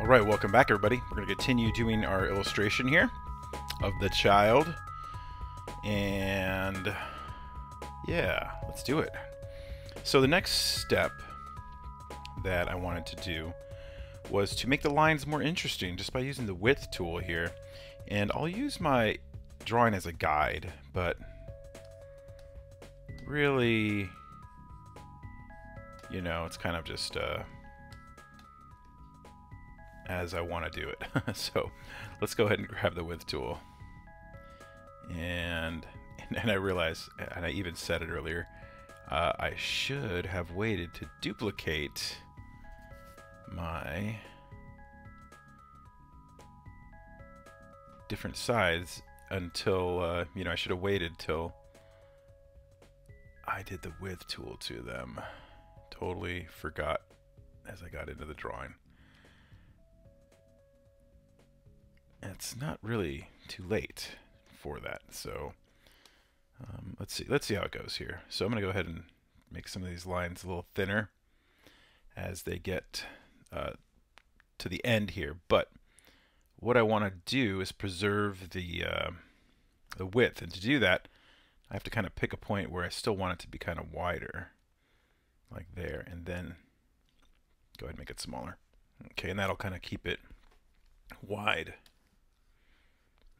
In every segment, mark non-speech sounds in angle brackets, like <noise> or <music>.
All right, welcome back, everybody. We're going to continue doing our illustration here of the child. And yeah, let's do it. So the next step that I wanted to do was to make the lines more interesting just by using the width tool here. And I'll use my drawing as a guide, but really, you know, it's kind of just uh, as I want to do it. <laughs> so let's go ahead and grab the width tool. And, <laughs> and I realize, and I even said it earlier, uh, I should have waited to duplicate my different sides until, uh, you know, I should have waited till I did the width tool to them. Totally forgot as I got into the drawing. It's not really too late for that. So um, let's see. Let's see how it goes here. So I'm going to go ahead and make some of these lines a little thinner as they get uh, to the end here. But what I want to do is preserve the uh, the width, and to do that, I have to kind of pick a point where I still want it to be kind of wider, like there, and then go ahead and make it smaller. Okay, and that'll kind of keep it wide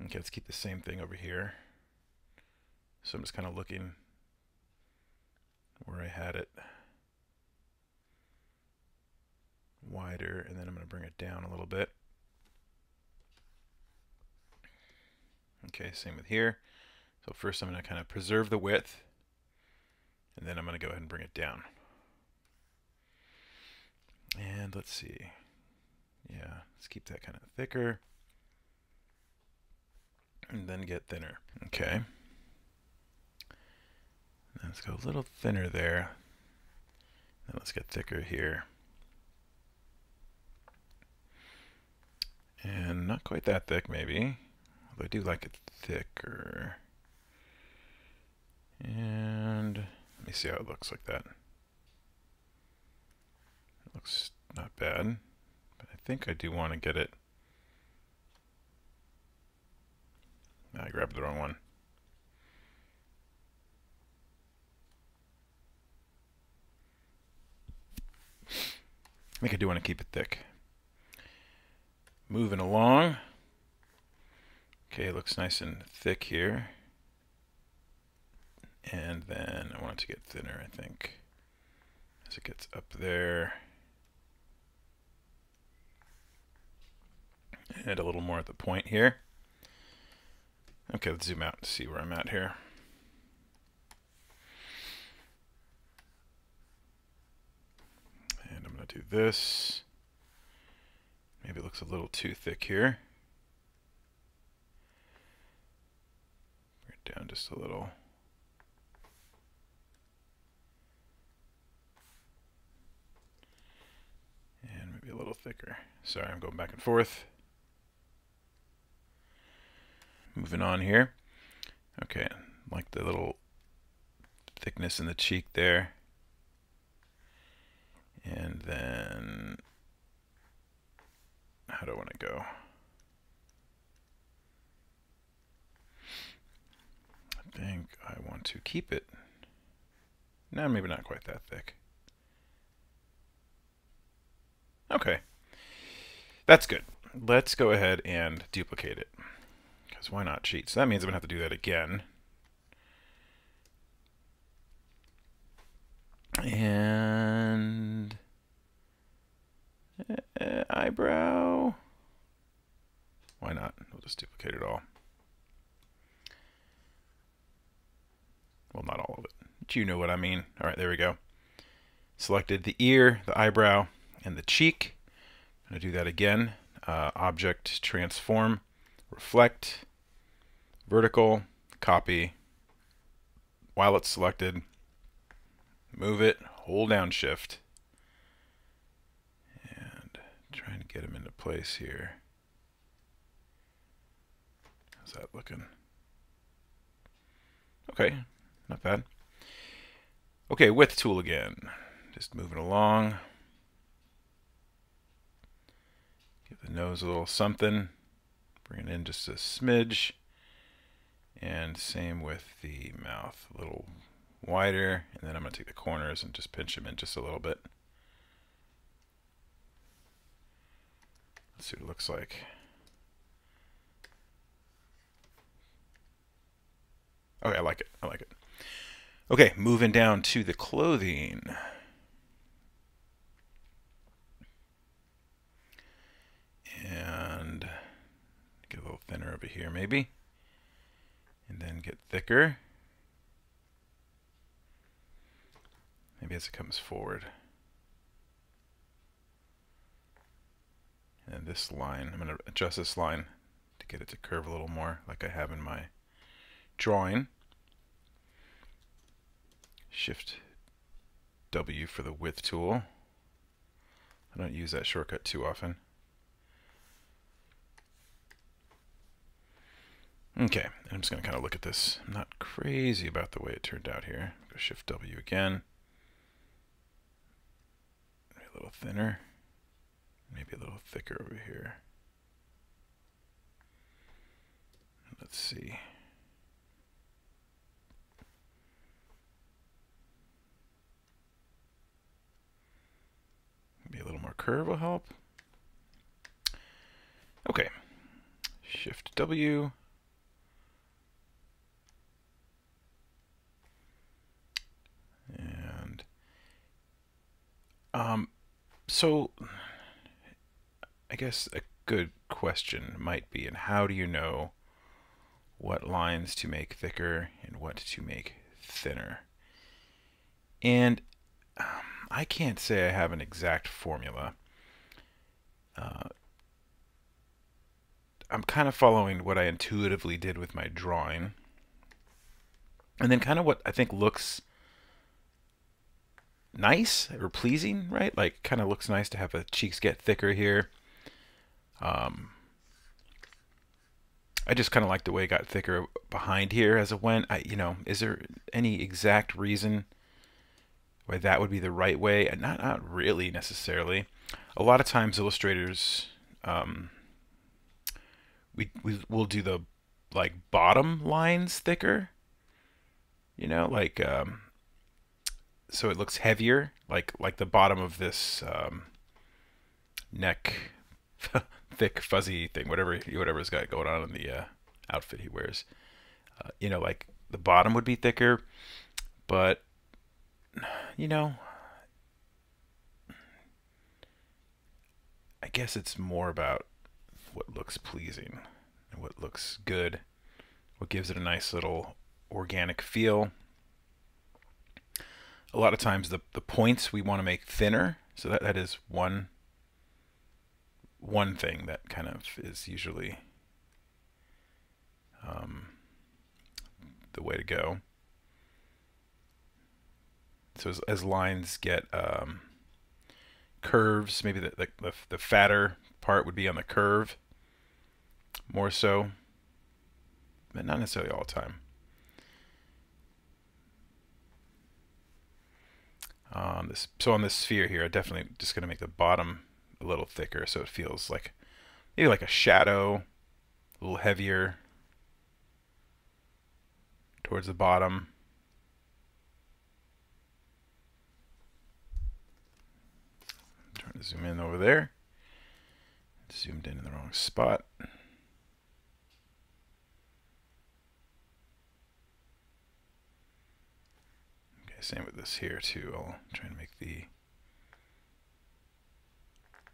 Okay, let's keep the same thing over here. So I'm just kind of looking where I had it wider, and then I'm going to bring it down a little bit. Okay, same with here. So first I'm going to kind of preserve the width, and then I'm going to go ahead and bring it down. And let's see. Yeah, let's keep that kind of thicker and then get thinner. Okay. Let's go a little thinner there. Then let's get thicker here. And not quite that thick, maybe. Although I do like it thicker. And let me see how it looks like that. It looks not bad. But I think I do want to get it I grabbed the wrong one. I think I do want to keep it thick. Moving along. Okay, looks nice and thick here. And then I want it to get thinner, I think, as it gets up there. And a little more at the point here. Okay, let's zoom out and see where I'm at here. And I'm going to do this. Maybe it looks a little too thick here. Bring it down just a little. And maybe a little thicker. Sorry, I'm going back and forth. Moving on here. Okay, like the little thickness in the cheek there. And then, how do I want to go? I think I want to keep it. No, maybe not quite that thick. Okay. That's good. Let's go ahead and duplicate it. Why not cheat? So that means I'm going to have to do that again. And uh, eyebrow. Why not? We'll just duplicate it all. Well, not all of it. But you know what I mean. All right, there we go. Selected the ear, the eyebrow, and the cheek. I'm going to do that again. Uh, object transform, reflect, vertical, copy, while it's selected, move it, hold down shift, and trying to get them into place here. How's that looking? Okay, not bad. Okay, width tool again. Just moving along. Give the nose a little something. Bring it in just a smidge. And same with the mouth, a little wider. And then I'm going to take the corners and just pinch them in just a little bit. Let's see what it looks like. Okay, I like it. I like it. Okay, moving down to the clothing. And get a little thinner over here maybe. And then get thicker. Maybe as it comes forward. And this line, I'm going to adjust this line to get it to curve a little more like I have in my drawing. Shift W for the width tool. I don't use that shortcut too often. Okay, I'm just going to kind of look at this. I'm not crazy about the way it turned out here. Go Shift W again. Maybe a little thinner. Maybe a little thicker over here. Let's see. Maybe a little more curve will help. Okay. Shift W. And um so I guess a good question might be and how do you know what lines to make thicker and what to make thinner? And um, I can't say I have an exact formula. Uh, I'm kind of following what I intuitively did with my drawing. And then kind of what I think looks nice or pleasing, right? Like kind of looks nice to have the cheeks get thicker here. Um, I just kind of like the way it got thicker behind here as it went. I, you know, is there any exact reason why that would be the right way. And not not really necessarily. A lot of times illustrators um, we we will do the like bottom lines thicker. You know, like um, so it looks heavier, like like the bottom of this um, neck <laughs> thick fuzzy thing, whatever whatever's got going on in the uh, outfit he wears. Uh, you know, like the bottom would be thicker, but you know, I guess it's more about what looks pleasing and what looks good, what gives it a nice little organic feel. A lot of times the, the points we want to make thinner, so that, that is one one thing that kind of is usually um, the way to go. So as, as lines get um, curves, maybe the, the, the fatter part would be on the curve more so, but not necessarily all the time. Um, this, so on this sphere here, I'm definitely just going to make the bottom a little thicker so it feels like maybe like a shadow, a little heavier towards the bottom. Trying to zoom in over there. Zoomed in in the wrong spot. Okay, same with this here too. I'll try and make the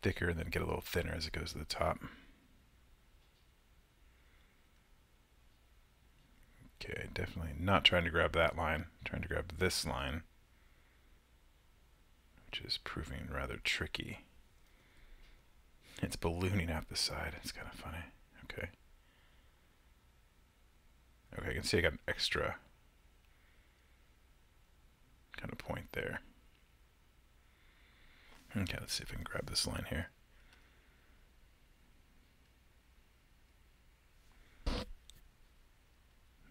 thicker and then get a little thinner as it goes to the top. Okay, definitely not trying to grab that line, trying to grab this line which is proving rather tricky. It's ballooning out the side. It's kind of funny. Okay. Okay, I can see I got an extra kind of point there. Okay, let's see if I can grab this line here.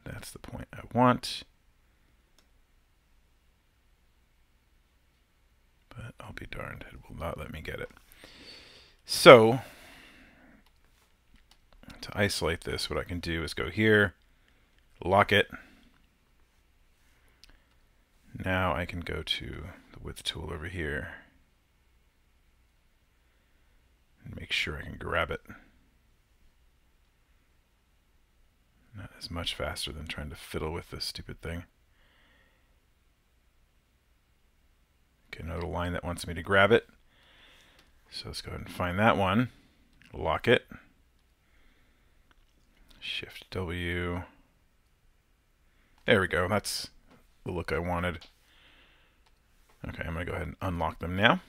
That's the point I want. but I'll be darned, it will not let me get it. So, to isolate this, what I can do is go here, lock it. Now I can go to the width tool over here and make sure I can grab it. That is much faster than trying to fiddle with this stupid thing. Okay, note a line that wants me to grab it. So let's go ahead and find that one. Lock it. Shift W. There we go. That's the look I wanted. Okay, I'm going to go ahead and unlock them now.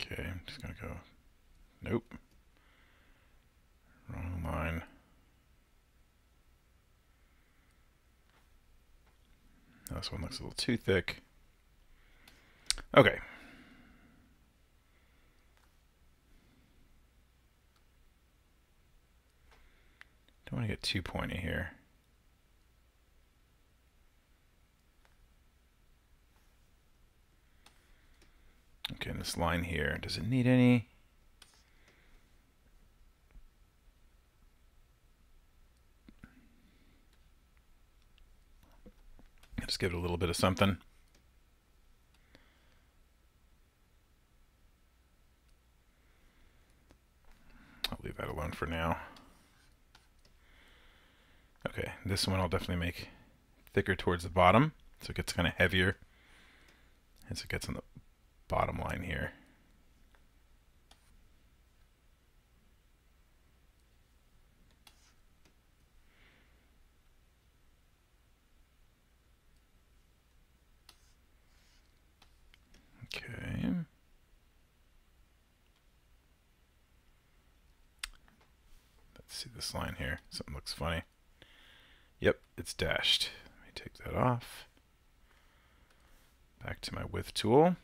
Okay, I'm just going to go, nope. Wrong line. This one looks a little too thick. Okay. Don't want to get too pointy here. Okay, this line here, does it need any? Just give it a little bit of something. I'll leave that alone for now. Okay, this one I'll definitely make thicker towards the bottom, so it gets kind of heavier as it gets on the bottom line here. Okay. Let's see this line here. Something looks funny. Yep, it's dashed. Let me take that off. Back to my width tool.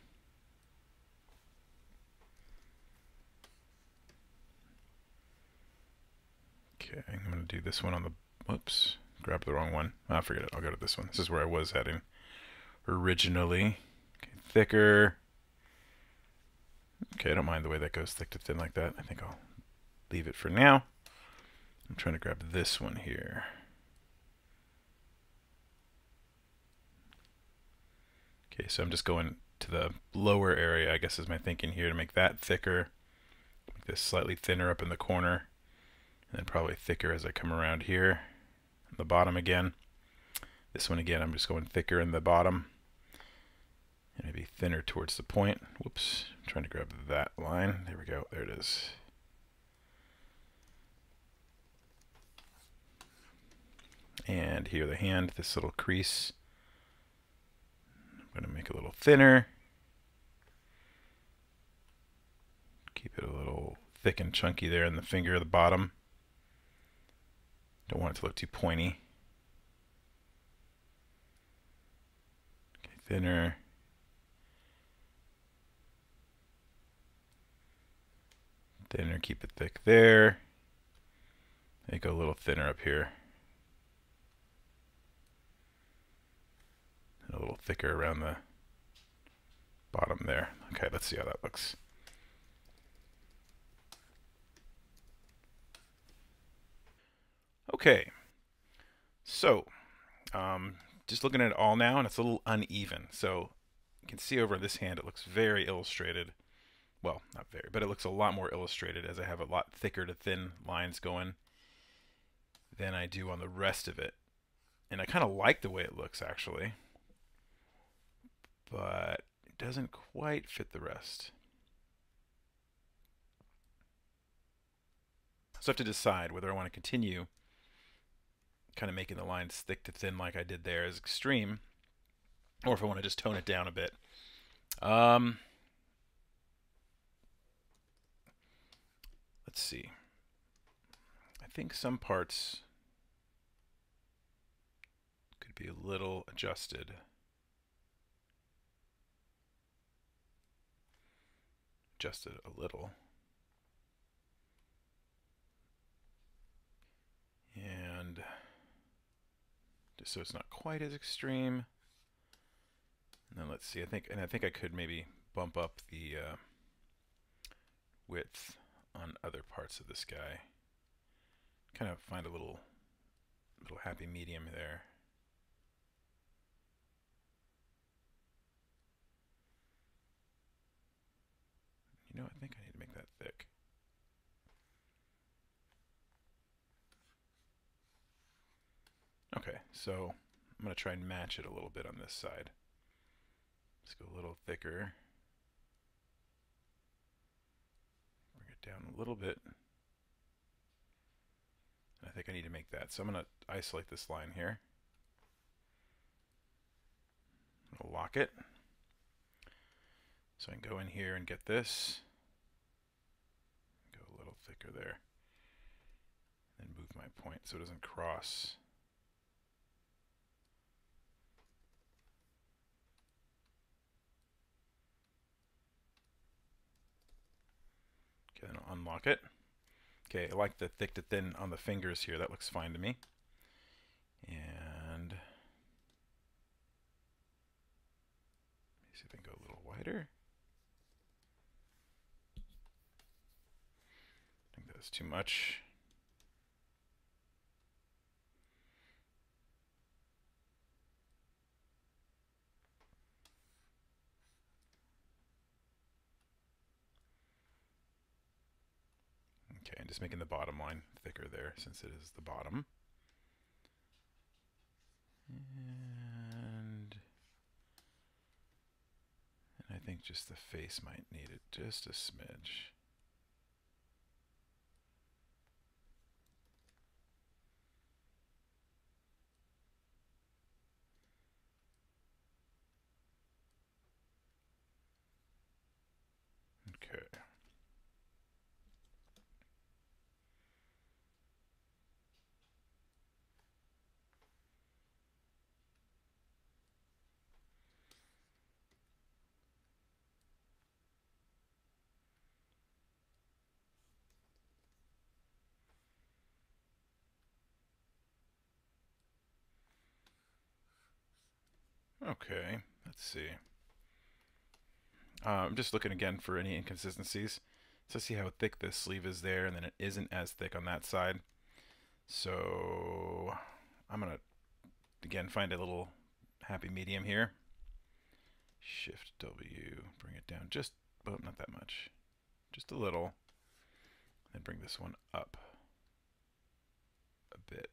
Okay, I'm going to do this one on the, whoops, grab the wrong one. Ah, forget it, I'll go to this one. This is where I was heading originally. Okay, thicker. Okay, I don't mind the way that goes thick to thin like that. I think I'll leave it for now. I'm trying to grab this one here. Okay, so I'm just going to the lower area, I guess is my thinking here, to make that thicker. Make this slightly thinner up in the corner and then probably thicker as I come around here. The bottom again. This one again I'm just going thicker in the bottom. And maybe thinner towards the point. Whoops I'm trying to grab that line. There we go there it is and here the hand this little crease I'm going to make a little thinner keep it a little thick and chunky there in the finger at the bottom don't want it to look too pointy. Okay, thinner. Thinner, keep it thick there. Make it a little thinner up here. A little thicker around the bottom there. Okay, let's see how that looks. Okay, so um, just looking at it all now, and it's a little uneven. So you can see over this hand, it looks very illustrated. Well, not very, but it looks a lot more illustrated as I have a lot thicker to thin lines going than I do on the rest of it. And I kind of like the way it looks, actually. But it doesn't quite fit the rest. So I have to decide whether I want to continue kind of making the lines thick to thin like I did there is extreme, or if I want to just tone it down a bit. Um, let's see. I think some parts could be a little adjusted. Adjusted a little. And just so it's not quite as extreme. And then let's see, I think, and I think I could maybe bump up the uh, width on other parts of this guy. Kind of find a little, little happy medium there. You know, I think I need to make that thick. Okay, so I'm going to try and match it a little bit on this side. Let's go a little thicker. Bring it down a little bit. I think I need to make that. So I'm going to isolate this line here. I'll lock it. So I can go in here and get this. Thicker there. Then move my point so it doesn't cross. Okay, then I'll unlock it. Okay, I like the thick to thin on the fingers here. That looks fine to me. And see if I can go a little wider. I think that's too much. Okay, and just making the bottom line thicker there since it is the bottom. And, and I think just the face might need it just a smidge. Okay. Okay, let's see. Uh, I'm just looking again for any inconsistencies. So see how thick this sleeve is there, and then it isn't as thick on that side. So I'm going to, again, find a little happy medium here. Shift W, bring it down just, well, not that much, just a little. Then bring this one up a bit.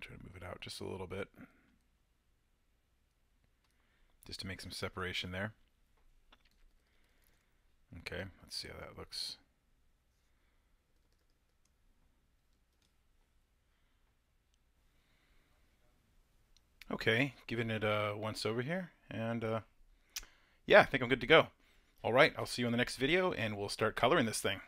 Try to move it out just a little bit. Just to make some separation there. Okay, let's see how that looks. Okay, giving it a once over here, and uh, yeah, I think I'm good to go. All right, I'll see you in the next video, and we'll start coloring this thing.